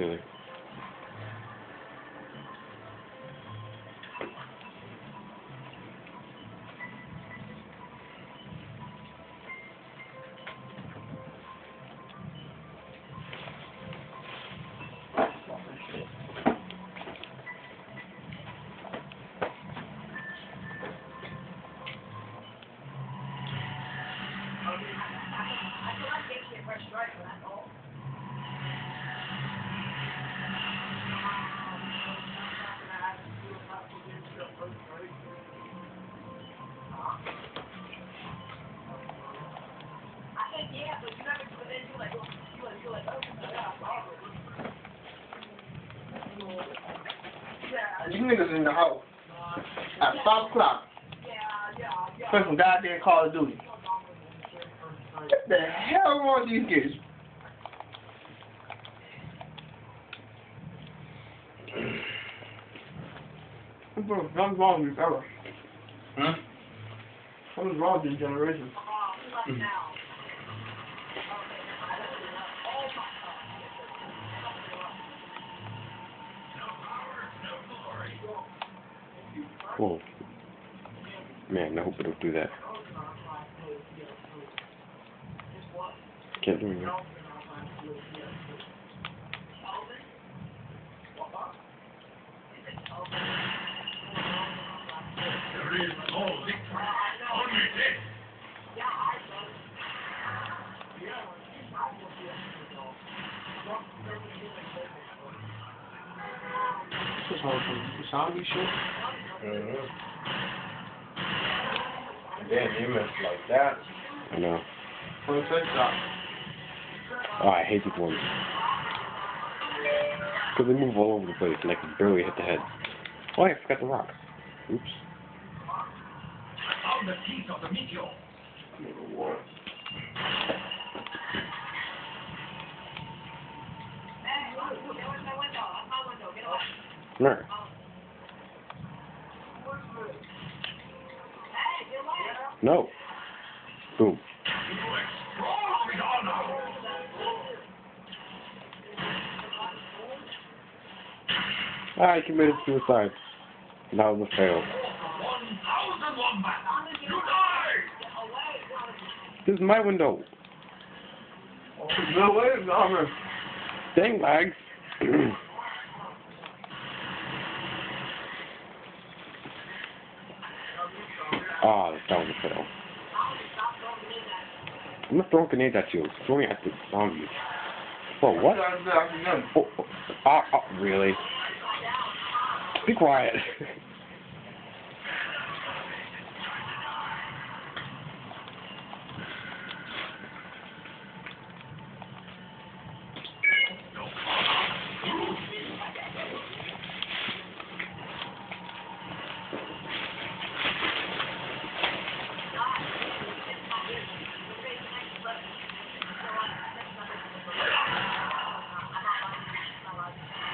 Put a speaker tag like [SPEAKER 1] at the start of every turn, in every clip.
[SPEAKER 1] silly.
[SPEAKER 2] You niggas in the house at 5 o'clock. Play some goddamn Call of Duty. What the hell wrong with these kids? What's wrong with this era?
[SPEAKER 3] Hmm?
[SPEAKER 2] What is wrong with this generation?
[SPEAKER 1] Whoa. Man, I hope I don't do that. Can't do anything.
[SPEAKER 2] This is all zombie shit.
[SPEAKER 3] Mm-hmm. Damn, you missed like that.
[SPEAKER 1] I know.
[SPEAKER 2] What the?
[SPEAKER 1] Oh, I hate these ones. Because they move all over the place and I can barely hit the head. Oh, I forgot the rock. Oops. No. No. Boom. I committed suicide. That was a fail. This is my window.
[SPEAKER 2] No way,
[SPEAKER 1] Dang lags. Ah, that was a fail. I'm not throwing grenades at you. I'm throwing at the zombies. Whoa, what? Oh, oh, ah, ah, really? Be quiet.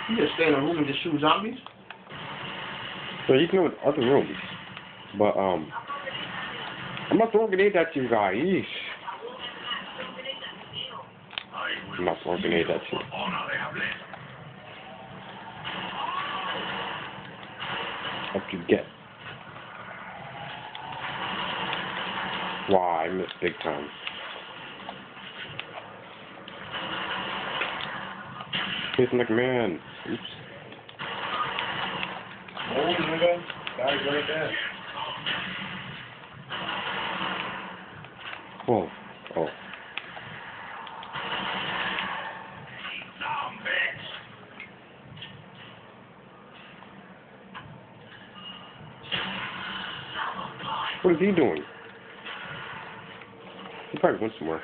[SPEAKER 2] You just stay in a room and just shoot zombies?
[SPEAKER 1] so you can go in other rooms. But, um, I'm not throwing grenades at you guys. I'm not throwing grenades at you. What you get? Wow, I missed big time. Jason McMahon. Oops.
[SPEAKER 3] Oh, nigga. Guy's right there.
[SPEAKER 1] Whoa. Oh. What is he doing? He probably went somewhere.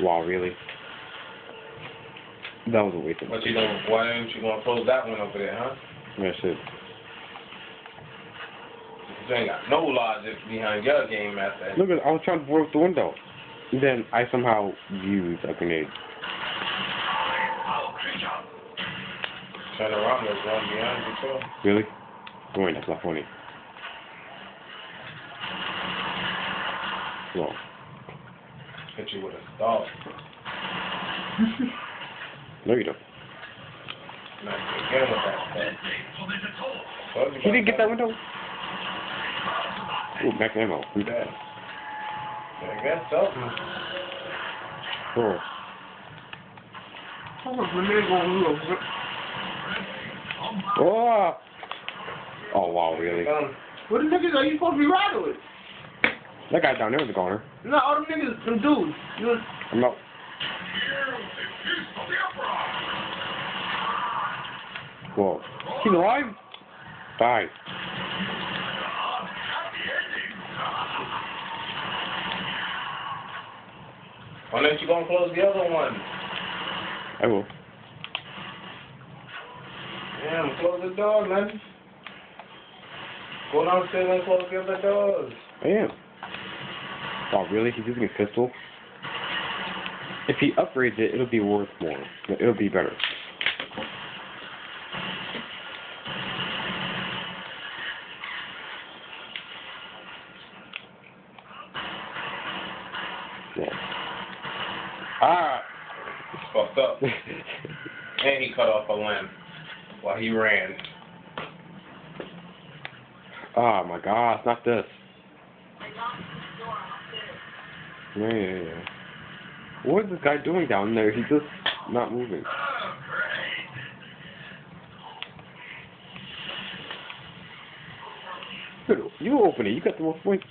[SPEAKER 1] Wow, really? That was a waste of
[SPEAKER 3] But you gonna, why ain't you gonna close that one over there, huh?
[SPEAKER 1] Yeah, shit.
[SPEAKER 3] You ain't got no logic behind your game master.
[SPEAKER 1] Look at I was trying to break the window. Then I somehow used a grenade.
[SPEAKER 3] Turn around and run behind you, too.
[SPEAKER 1] Really? Wait, that's not funny. Whoa.
[SPEAKER 3] Hit you with a star.
[SPEAKER 1] No, you don't.
[SPEAKER 3] Not again with that stuff.
[SPEAKER 1] He didn't get that window. Ooh, back ammo. Who's that?
[SPEAKER 3] I guess something.
[SPEAKER 1] Oh.
[SPEAKER 2] How much grenade going to?
[SPEAKER 1] Oh. Oh wow, really?
[SPEAKER 2] What the niggas are you supposed to be riding with?
[SPEAKER 1] That guy down there was a goner.
[SPEAKER 2] No, all them niggas, them dudes. You was,
[SPEAKER 1] I'm not. Whoa. He's alive? Die.
[SPEAKER 3] why don't you go and close the other one?
[SPEAKER 1] I will.
[SPEAKER 3] Damn, close the door, man. Go downstairs and close the other doors.
[SPEAKER 1] I am. Oh, really? He's using a pistol? If he upgrades it, it'll be worth more. It'll be better. Yeah. Ah!
[SPEAKER 3] It's fucked up. And he cut off a limb while he ran.
[SPEAKER 1] oh my gosh, not this. Yeah, yeah, yeah. What is this guy doing down there? He's just not moving. Dude, you open it. You got the most points.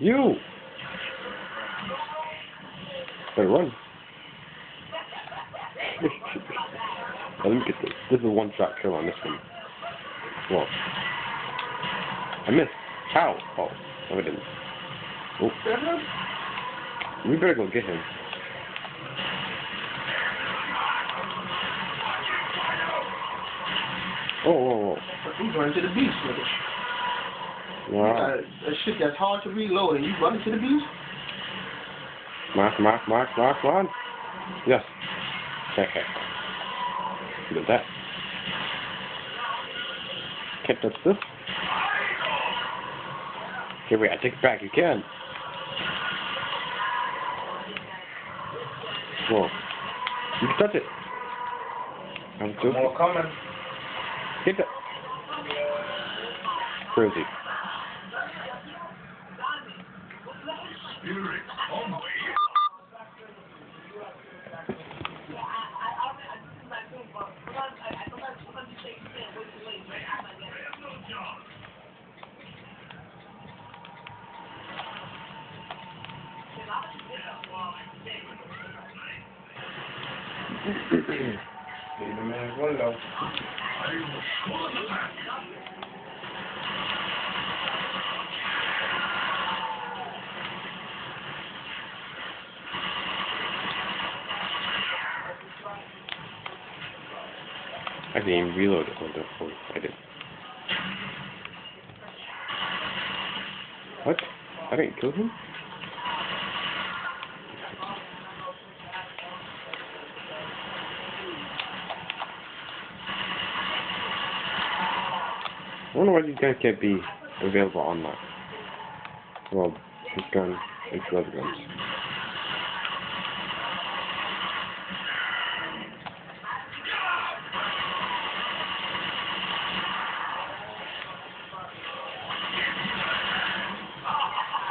[SPEAKER 1] You. Better run. Let me get this. This is a one-shot kill on this one. Well, I missed. How? Oh, I didn't. Oh, we better go get him. Oh, whoa,
[SPEAKER 2] you run to the beach, nigga.
[SPEAKER 1] whoa.
[SPEAKER 2] You
[SPEAKER 1] Wow.
[SPEAKER 2] got a, shit that's hard to reload and you run to the beach?
[SPEAKER 1] Mark, mark, mark, mark, on. Yes. Okay. Did that. Can't touch this. Okay, we I take it back. You can. Whoa. You can touch it. I'm joking.
[SPEAKER 3] More coming.
[SPEAKER 1] Get that. Crazy. I didn't even reload it. What the fuck? I did. What? I didn't kill him? I wonder why these guys can't be available online. Well, this gun and two guns.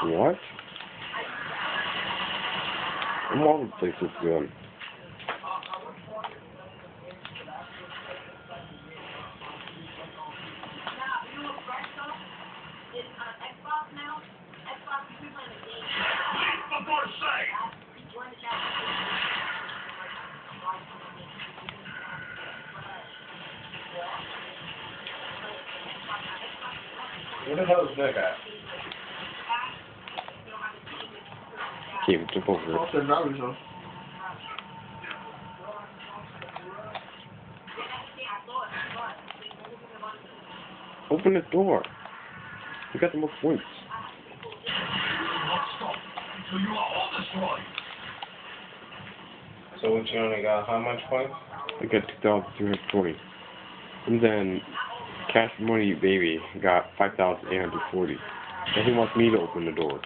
[SPEAKER 1] What? I'm all the place with the gun.
[SPEAKER 3] Where the hell is Nick at?
[SPEAKER 1] Can't jump over it.
[SPEAKER 2] Off the.
[SPEAKER 1] Open the door. You got the most points.
[SPEAKER 3] So what you only got how much points?
[SPEAKER 1] I got 2,320. And then Cash Money Baby got 5,840. And he wants me to open the door.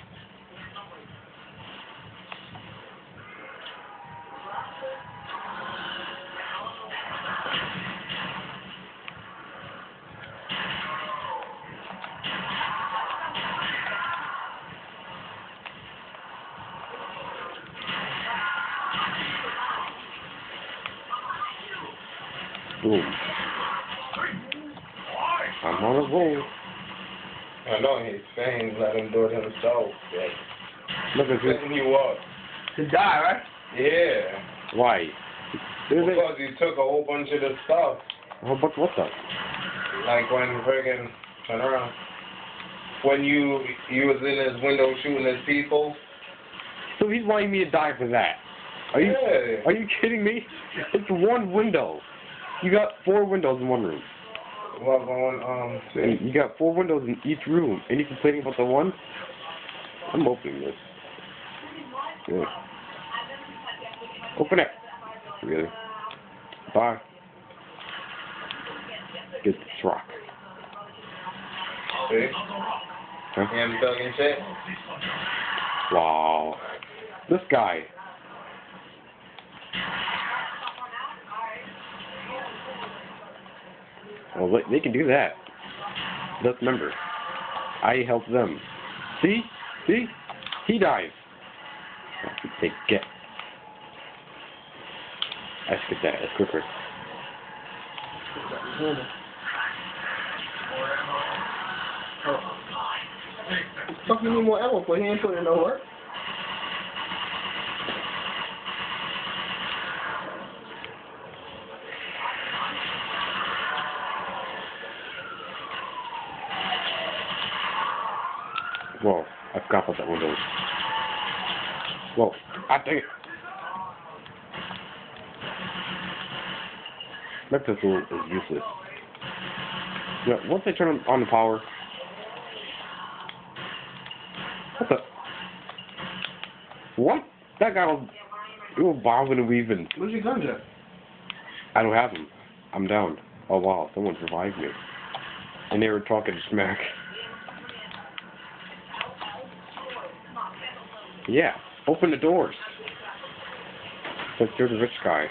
[SPEAKER 1] Boom. I'm on a roll.
[SPEAKER 3] I know he's saying let him do it himself.
[SPEAKER 1] But Look at this.
[SPEAKER 3] he you up.
[SPEAKER 2] To die, right?
[SPEAKER 3] Yeah.
[SPEAKER 1] Why? There's a,
[SPEAKER 3] Because he took a whole bunch of the stuff.
[SPEAKER 1] oh, but what's up?
[SPEAKER 3] Like when friggin' turn around. When you you was in his window shooting at people.
[SPEAKER 1] So he's wanting me to die for that. Are you
[SPEAKER 3] yeah.
[SPEAKER 1] are you kidding me? It's one window. You got four windows in one room.
[SPEAKER 3] Well, going um.
[SPEAKER 1] You got four windows in each room, and you're complaining about the one? I'm opening this. Yeah. Open it. Really? Bye. Get this rock.
[SPEAKER 3] See?
[SPEAKER 1] Huh?
[SPEAKER 3] Him talking shit.
[SPEAKER 1] Wow. This guy. Well, they- can do that. Let's remember. I helped them. See? See? He dies. They get. I skip that. It's quicker.
[SPEAKER 2] Fuck you need more ammo for? He ain't put in no work.
[SPEAKER 1] Whoa. I forgot about that window. Whoa. Ah, I think it. My pistol is useless. Yeah, once I turn on the power. What the? What? That guy was. He was bobbing and weaving.
[SPEAKER 2] Where's your gun, at?
[SPEAKER 1] I don't have them. I'm down. Oh wow, someone survived me. And they were talking smack. Yeah, open the doors. But you're the rich guy.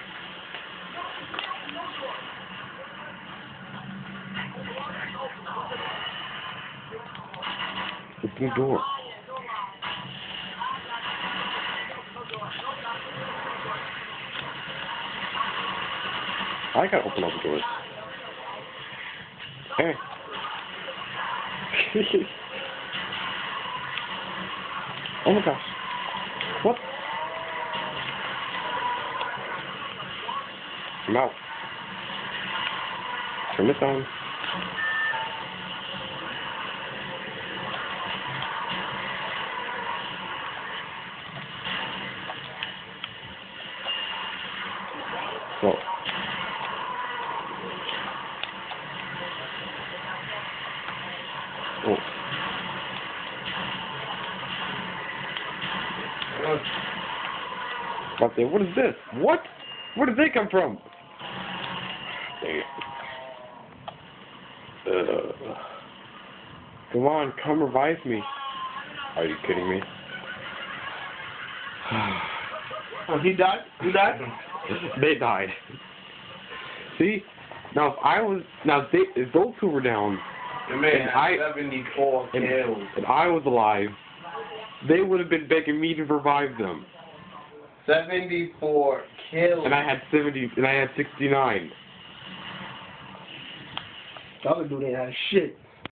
[SPEAKER 1] Open the door. I gotta open all the doors. Hey. oh my gosh. What? I'm out. Turn this on. So. Then, what is this? What? Where did they come from? Dang it. Uh, come on, come revive me. Are you kidding me?
[SPEAKER 2] Oh, he died? He died?
[SPEAKER 1] they died. See? Now if I was now if they if those two were down
[SPEAKER 3] man
[SPEAKER 1] And I-
[SPEAKER 3] 74
[SPEAKER 1] and,
[SPEAKER 3] kills.
[SPEAKER 1] and I was alive, they would have been begging me to revive them.
[SPEAKER 3] 74 kills.
[SPEAKER 1] And I had seventy and I had sixty nine.
[SPEAKER 2] The other dude ain't had shit.